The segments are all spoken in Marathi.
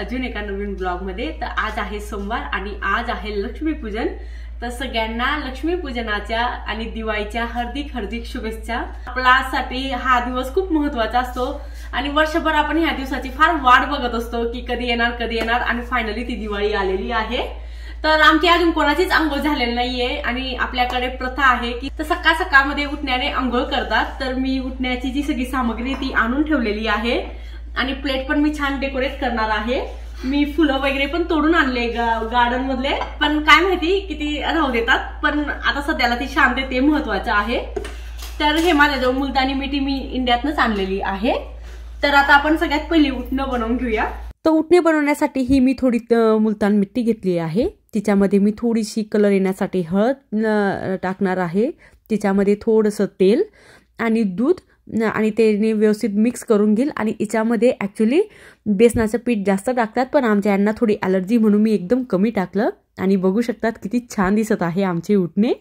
अजून एका नवीन ब्लॉगमध्ये तर आज आहे सोमवार आणि आज आहे लक्ष्मीपूजन. तर सगळ्यांना लक्ष्मीपूजनाच्या आणि दिवाळीच्या हार्दिक हार्दिक शुभेच्छा. आपल्यासाठी हा दिवस खूप महत्त्वाचा असतो. आणि वर्षभर आपण ह्या दिवसाची फार वाट बघत असतो की कधी येणार कधी येणार आणि फायनली ती दिवाळी आलेली आहे. तर आमची अजून कोणाचीच आंघोळ झालेली नाहीये आणि आपल्याकडे प्रथा आहे की तर सकाळ सकाळमध्ये उठण्याने आंघोळ करतात. तर मी उठण्याची जी सगळी सामग्री ती आणून ठेवलेली आहे. आणि प्लेट पण मी छान डेकोरेट करणार आहे. मी फुलं वगैरे पण तोडून आणले गार्डन मधले. पण काय माहिती किती राहू देतात. पण आता सध्याला ती शांत ते महत्वाचं आहे. तर हे माझ्याजवळ मुलतानी मिठी मी इंडियातनच आणलेली आहे. तर आता आपण सगळ्यात पहिली उठणं बनवून घेऊया. तर उठणे बनवण्यासाठी ही मी थोडी मुलतान मिट्टी घेतली आहे. तिच्यामध्ये मी थोडीशी कलर येण्यासाठी हळद टाकणार आहे. तिच्यामध्ये थोडंसं तेल आणि दूध आणि ते व्यवस्थित मिक्स करून घेईल. आणि याच्यामध्ये ॲक्च्युली बेसनाचं पीठ जास्त टाकतात पण आमच्या यांना थोडी ॲलर्जी म्हणून मी एकदम कमी टाकलं. आणि बघू शकतात किती छान दिसत आहे आमचे उठणे.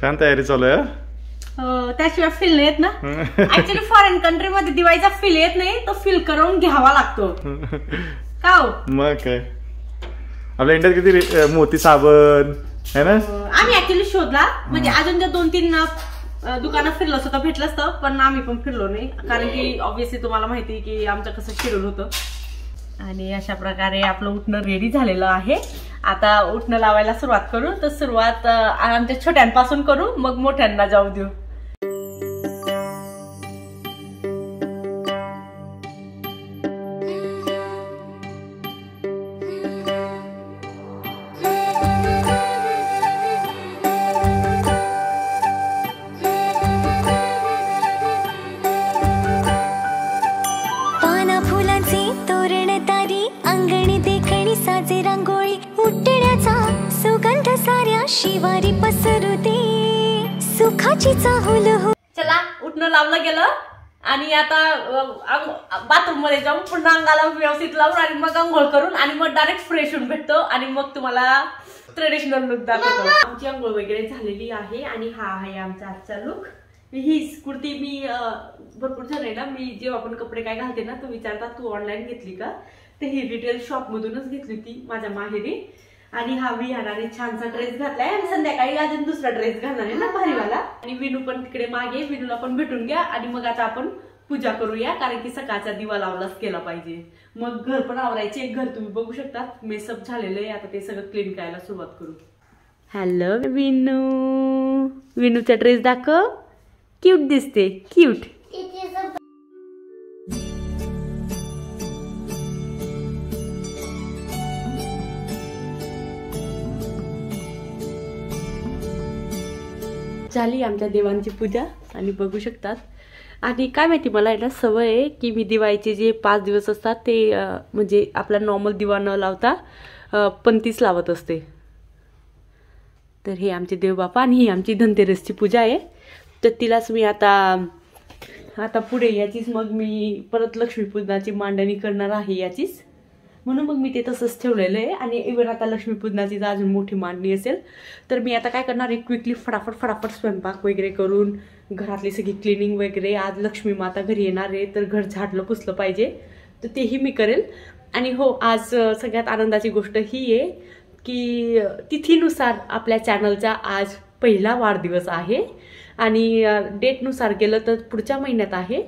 छान तयारी चालू आहे हं? त्याशिवाय फील येत ना. ऍक्च्युली फॉरेन कंट्री मध्ये दिवाळीचा फील येत नाही तो फील करून घ्यावा लागतो. का हो? मग काय? आपल्या इंडियात किती मोती साबण है ना? आम्ही ऍक्च्युली शोधला. म्हणजे अजून जर दोन तीन अ, दुकानं फिरलो असतं भेटलं असतं पण आम्ही पण फिरलो नाही. कारण की ऑब्व्हियसली तुम्हाला माहिती की आमचं कसं शेड्यूल होतं. आणि अशा प्रकारे आपलं उठणं रेडी झालेलं आहे. आता उठणं लावायला सुरुवात करू. तर सुरुवात आमच्या छोट्यांपासून करू. मग मोठ्यांना जाऊ देऊ. चला उठणं लावलं गेलं. आणि आता बाथरूममध्ये जाऊन पुन्हा अंगाला व्यवस्थित लावून आणि मग अंघोळ करून आणि मग डायरेक्ट फ्रेश होऊन भेटतो आणि मग तुम्हाला ट्रेडिशनल लुक दाखवतो. आमची अंघोळ वगैरे झालेली आहे आणि हा आहे आमचा आजचा लुक ही कुर्ती मी भरपूर जण आहे ना मी जेव्हा आपण कपडे काय घालते ना तो विचारता तू ऑनलाईन घेतली का? तर ही रिटेल शॉप मधूनच घेतली होती माझ्या माहेरी. आणि हा विहाराने छानसा ड्रेस घातलाय आणि संध्याकाळी अजून दुसरा ड्रेस घालणार आहे ना भारीवाला. आणि विनू पण तिकडे मागे विनूला पण भेटून घ्या आणि मग आता आपण पूजा करूया कारण की सकाळचा दिवा लावलाच केला पाहिजे. मग घर पण आवरायचे एक घर तुम्ही बघू शकता. मेसअप झालेलं आहे आता ते सगळं क्लीन करायला सुरुवात करू. हॅलो विनू. विनूचा ड्रेस दाखव. क्यूट दिसते क्यूट झाली आमच्या देवांची पूजा आणि बघू शकतात. आणि काय माहिती मला याला सवय आहे की मी दिवाळीचे जे पाच दिवस असतात ते म्हणजे आपला नॉर्मल दिवा न लावता पंतीस लावत असते. तर हे आमचे देवबापा आणि ही आमची धनतेरसची पूजा आहे. तर तिलाच मी आता आता पुढे याचीच मग मी परत लक्ष्मीपूजनाची मांडणी करणार आहे याचीच. म्हणून मग मी ते तसंच ठेवलेलं आहे. आणि इव्हन आता लक्ष्मीपूजनाची जर अजून मोठी मांडणी असेल तर मी आता काय करणार आहे क्विकली फटाफट फटाफट स्वयंपाक वगैरे करून घरातली सगळी क्लिनिंग वगैरे आज लक्ष्मी माता घरी येणार आहे तर घर झाडलं पुसलं पाहिजे. तर तेही मी करेल. आणि हो आज सगळ्यात आनंदाची गोष्ट ही आहे की तिथीनुसार आपल्या चॅनलचा आज पहिला वाढदिवस आहे. आणि डेटनुसार गेलं तर पुढच्या महिन्यात आहे.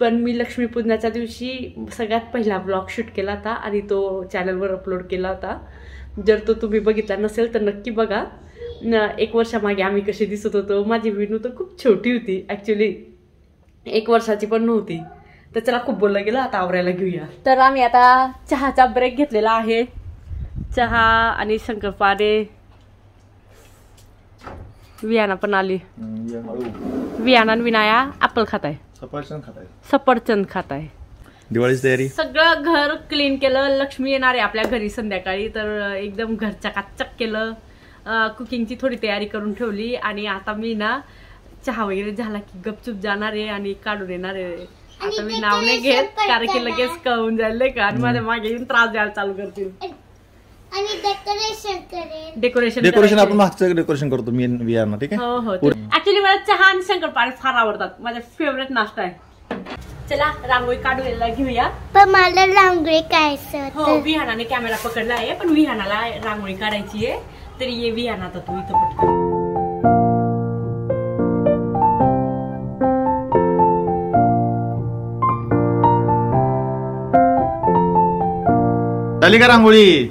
पण मी लक्ष्मीपूजनाच्या दिवशी सगळ्यात पहिला ब्लॉग शूट केला होता आणि तो चॅनलवर अपलोड केला होता. जर तो तुम्ही बघितला नसेल तर नक्की बघा. न- एक वर्षामागे आम्ही कसे दिसत होतो. माझी विनू तर खूप छोटी होती. ॲक्च्युली एक वर्षाची पण नव्हती. तर चला खूप बोललं गेलं आता आवरायला घेऊया. तर आम्ही आता चहाचा ब्रेक घेतलेला आहे. चहा आणि शंकरपारे वियाना पण आली. वियाना आणि विनाया ॲपल खात आहे सफरचंद खात आहे. सफरचंद खात आहे. दिवाळीची तयारी? सगळं घर क्लीन केलं. लक्ष्मी येणार आहे आपल्या घरी संध्याकाळी. तर एकदम घरच्या काचक केलं. कुकिंगची थोडी तयारी करून ठेवली. आणि आता मी ना चहा वगैरे झाला की गपचूप जाणार आहे आणि काढून येणार आहे. आता मी नाव नाही घेत कारण की लगेच कळून जाईल नाही का? आणि माझ्या मागे येऊन त्रास द्यायला चालू करतील. आणि डेकोरेशन करेन. डेकोरेशन डेकोरेशन आपण मागचं डेकोरेशन करतो मी आणि विहारना ठीक आहे? हो हो ऍक्च्युली मला चहा आणि शंकरपाळे फार आवडतात. माझा फेवरेट नाश्ता आहे. चला रांगोळी काढूया घेऊया. पण मला रांगोळी काढायचं हो विहानाने कॅमेरा पकडला आहे पण विहानाला रांगोळी काढायची आहे. तरी ये विहान आता तू इथं पटकन. झाली का रांगोळी?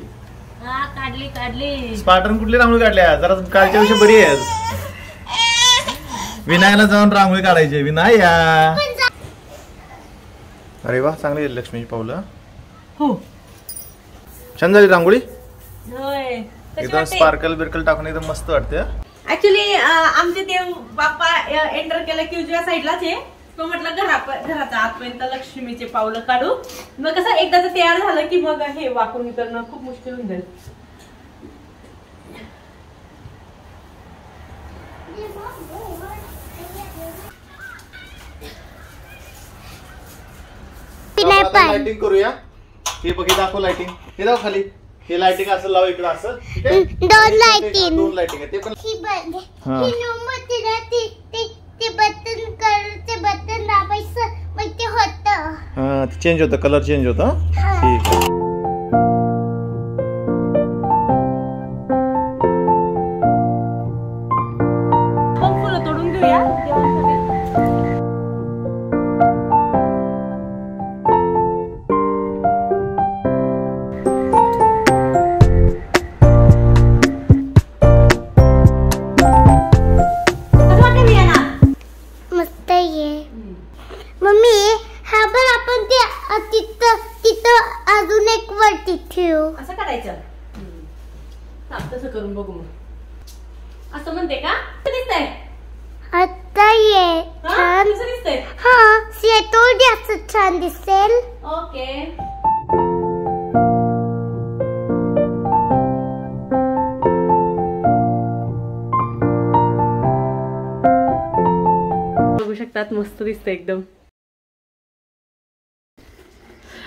काढली स्पार्टन कुठली रांगोळी काढल्या जरा कालच्या विषयी बरी आहेस. विनायला जाऊन रांगोळी काढायची आहे. विनाया अरे वा चांगली आहे लक्ष्मीची पावलं. हो. छान झाली रांगोळी? एकदम स्पार्कल बिर्कल टाकून एकदम मस्त वाटते? ऍक्च्युली आमचे देव बाप्पा एंटर केलं की उजव्या साईडलाच आहे तो म्हटलं घरा घराच्या आतपर्यंत लक्ष्मीचे पावलं काढू. मग कसं एकदा ते तयार झालं की मग हे वाकून करणं खूप मुश्किल होऊन जाईल नाही आपण आता पण लाइटिंग करूया. हे बघ दाखव लाइटिंग हे दाखव खाली. हे लाइटिंग असं लाव इकडं असं? दोन lighting. दोन लाइटिंग आहे. ते पण ही हा. ही बटन कर ते बटन दाबायचं. मग ते होतं. हा चेंज होतं. कलर चेंज होतं हं? ठीक आहे. तसं करून बघू मग. असं म्हणते का? दिसतंय. आता ये? छान. दिसतंय? हा शेतो जास्त छान दिसेल. ओके. बघू शकतात मस्त दिसतं एकदम.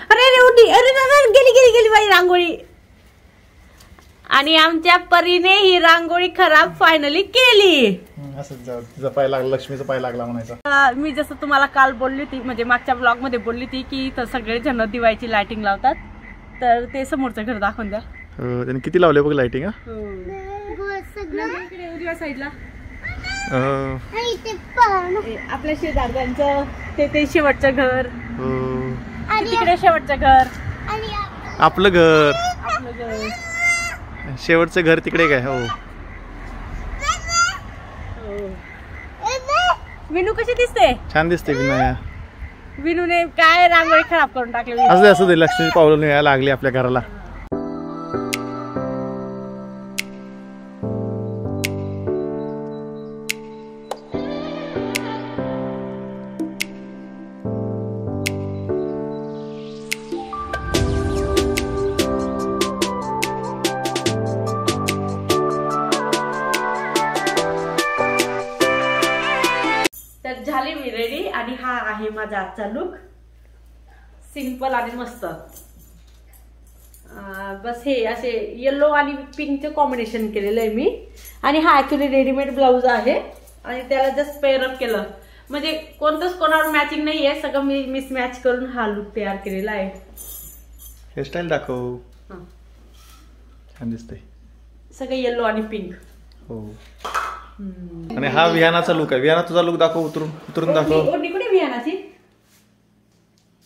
अरे अरे अरे, अरे, गेली गेली गेली बाई रांगोळी. आणि आमच्या परीने ही रांगोळी खराब फायनली केली. हं, असं तिचा पाय लागला लक्ष्मीचा पाय लागला म्हणायचा. अं, मी जसं तुम्हाला काल बोलली होती म्हणजे मागच्या ब्लॉगमध्ये बोलली होती की इथं सगळे जण दिवाळीची लाइटिंग लावतात. तर ते समोरचं घर दाखवून द्या. अं, त्याने किती लावले बघ लाइटिंग इकडे उजव्या साईडला इथे पण आपल्या शेजारच्यांचं ते ते शेवटचं घर. आणि तिकडे शेवटचं घर. आणि आपलं घर. आपलं घर. शेवटचं घर तिकडे काय? हो. विनू कशी दिसते? छान दिसते विनाया विनूने काय रांगोळी खराब करून टाकली? असं असं लक्ष्मी पावलं यायला लागली आपल्या घराला. झाली मी रेडी आणि हा आहे माझा आजचा लुक सिंपल आणि मस्त. बस हे असे येलो आणि पिंकचं कॉम्बिनेशन केलेलं आहे मी. आणि हा ऍक्च्युली रेडीमेड ब्लाऊज आहे. आणि त्याला जस्ट पेअरअप केलं. म्हणजे कोणतंच कोणावर मॅचिंग नाहीये. सगळं मी मिस मॅच करून हा लुक तयार केलेला आहे. हेअरस्टाईल दाखव. हं. छान दिसतंय. सगळं येलो आणि पिंक हो. आणि हा विहानाचा लुक आहे. विहाना तुझा लुक दाखव उतरून उतरून दाखव.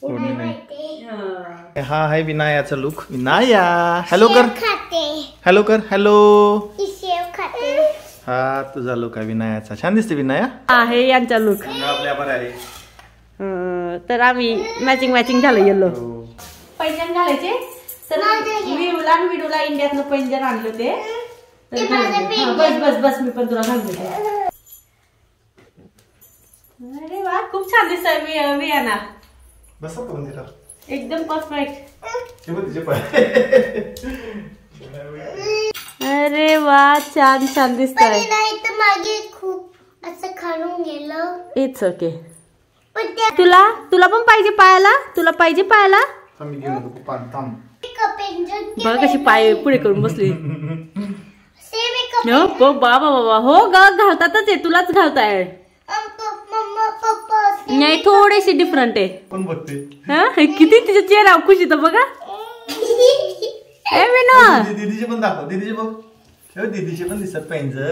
ओढणी नाही. हं. हा आहे विनायाचा लुक विनाया. हॅलो कर. खाते. हॅलो कर. हॅलो हा तुझा लुक आहे विनायाचा. छान दिसते विनाया. आहे यांचा लुक तर आम्ही मॅचिंग मॅचिंग झालं येलो हो. पैंजण घालायचे. तर विडूला इंडियातनं पैंजण आणलं ते. तर बस बस बस मी पण तुला घालून देते. अरे वा खूप छान दिसतंय वि- वियाना. बस आता मंदिरात. एकदम परफेक्ट. अरे वा छान छान दिसतंय. पण नाही तर मागे खूप असं खालून गेलं. इट्स ओके तुला तुला पण पाहिजे पायाला? तुला पाहिजे पायाला? बघ कशी पाय पुढे करून बसली. हो ब- बाबा बाबा हो ग घालतातच आहे तुलाच घालताय. नाही थोडेसे डिफरंट आहे. बघते. हा? किती तिच्या चेहरा खुशी तर बघा. ए विनो दीदी- दीदीचे पण दाखव दीदीचे बघ. हो, दीदीचे पण दिसत पाहिजे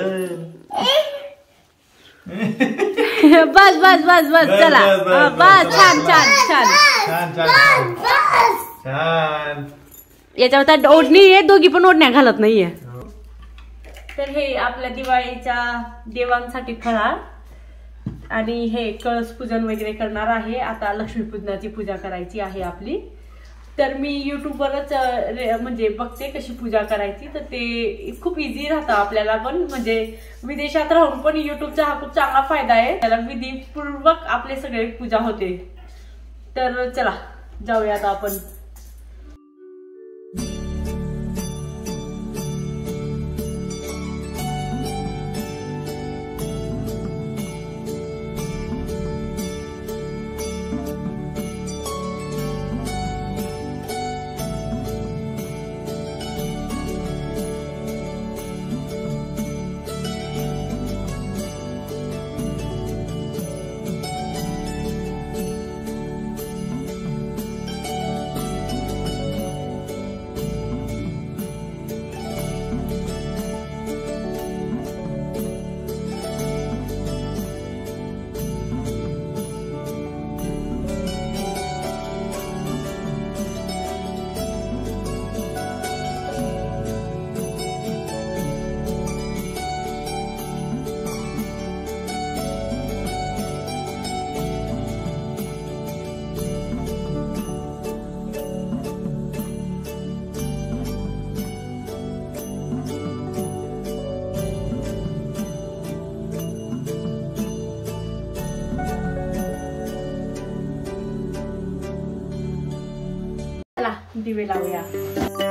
बस बस बस बस बस, चला. बस, छान. छान छान. छान छान याच्यावर आता ओढणी आहे दोघी पण ओढण्या घालत नाहीये. तर हे आपल्या दिवाळीच्या देवांसाठी फराळ आणि हे कळस पूजन वगैरे करणार आहे. आता लक्ष्मीपूजनाची पूजा करायची आहे आपली. तर मी युट्यूबवरच रे- म्हणजे बघते कशी पूजा करायची. तर ते खूप इझी राहतं आपल्याला पण. म्हणजे विदेशात राहून पण युट्यूबचा हा खूप चांगला फायदा आहे. त्याला विधीपूर्वक आपले सगळे पूजा होते. तर चला जाऊया आता आपण. दिवे लावूया.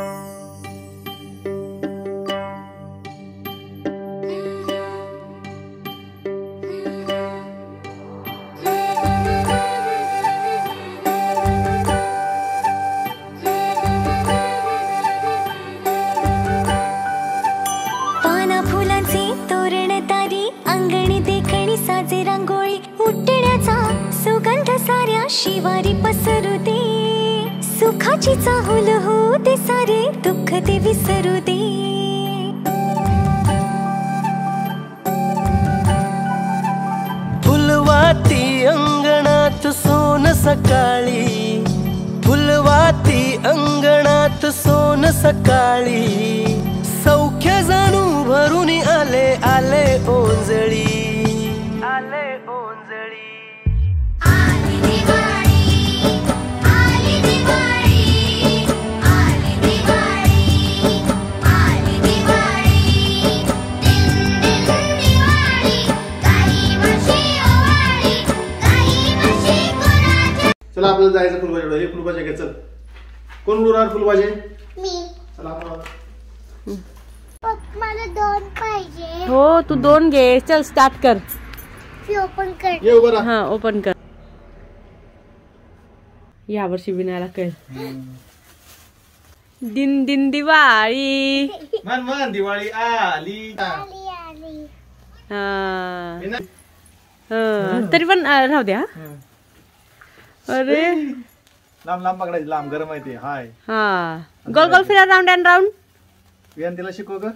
सुखाची चाहूल हो दे सारे दुःख ते विसरू दे फुलवाती अंगणात सोन सकाळी. फुलवाती अंगणात सोन सकाळी. सौख्य जाणू भरून आले आले ओंजळी. चला जायचं फुलभाजी हे फुलभाजी घे चल. कोण उडवणार चला आपण मला दोन पाहिजे. हो तू दोन घे. चल स्टार्ट कर. ती ओपन कर. ये उभं राहा. हा ओपन कर. या वर्षी विनायला कळ दिन दिन दिवाळी. मन मन दिवाळी आली. हा. हा. तरी पण राहू द्या हं. अरे. लांब लांब पकडायची लांब गरम आहे ते. हाय. हा. गोल गोल फिरा राऊंड अँड राऊंड. विहान तिला शिकव ग.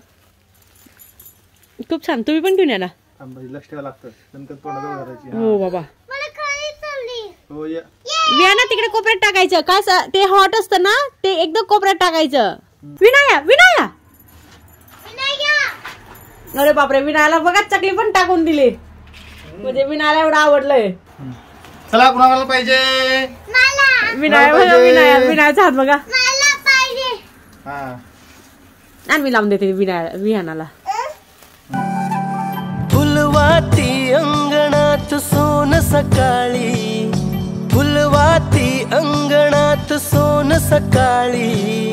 खूप छान. तुम्ही पण घेऊन या ना. थांब, लक्ष ठेवावं लागतं. नंतर तोंडाजवळ हो हा. बाबा. मला खाली चालली. हो ये. विया ना तिकडे कोपऱ्यात टाकायचं. काय स- ते हॉट असतं ना ते एकदम कोपऱ्यात टाकायचं. विनाया विनाया. अरे बापरे विनायला बघा चकली पण टाकून दिली. म्हणजे विनायला एवढं आवडलंय. चला कुणाला पाहिजे? विनाया बघा पाहिजे. विनाया विनायाचा हात बघा. मला पाहिजे. हा. आणि मी लावून देते विनाया विहानाला. फुलवाती अंगणात सोन सकाळी. फुलवाती अंगणात सोन सकाळी.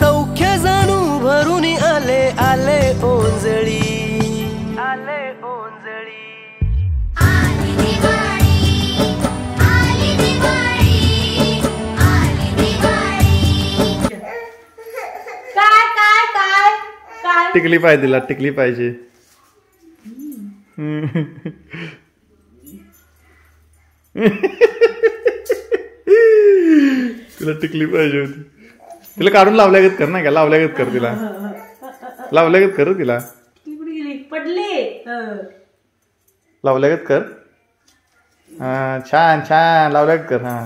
सौख्य जाणू भरून आले आले ओंजळी टिकली पाहिजे तिला टिकली पाहिजे. तिला टिकली पाहिजे होती. तिला काढून लावल्यागत कर ना का? लावल्यागत कर तिला. लावल्यागत कर तिला. पडले. लावल्यागत कर. हा छान छान. लावल्यागत कर हा.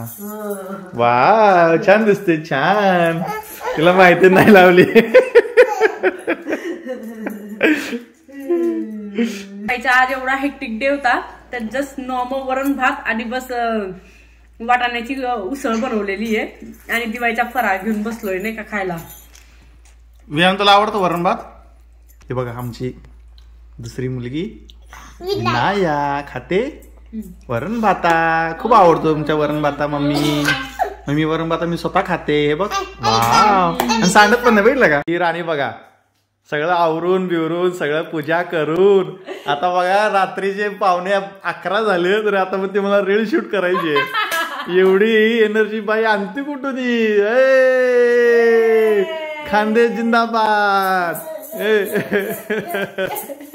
वा छान दिसते छान. तिला माहिती नाही लावली. खायचा आज एवढा हेक्टिक डे होता तर जस्ट नॉर्मल वरण भात आणि बस वाटाण्याची उसळ बनवलेली आहे. आणि दिवाळीचा फराळ घेऊन बसलोय नाही का खायला. विहान आवडतो वरण भात? हे बघा आमची दुसरी मुलगी नाया खाते वरण भाता. खूप आवडतो तुमच्या वरण भाता मम्मी. मम्मी वरण भाता मी स्वतः खाते हे बघ. आणि सांगत पण नाही बघितलं का? ही राणी बघा. सगळं आवरून बिवरून सगळं पूजा करून आता बघा रात्रीचे पावणे अकरा झाले तर आता मग ते मला रील शूट करायची आहे. एवढी एनर्जी बाई आणते कुठून? ए! खांदे जिंदाबाद ए!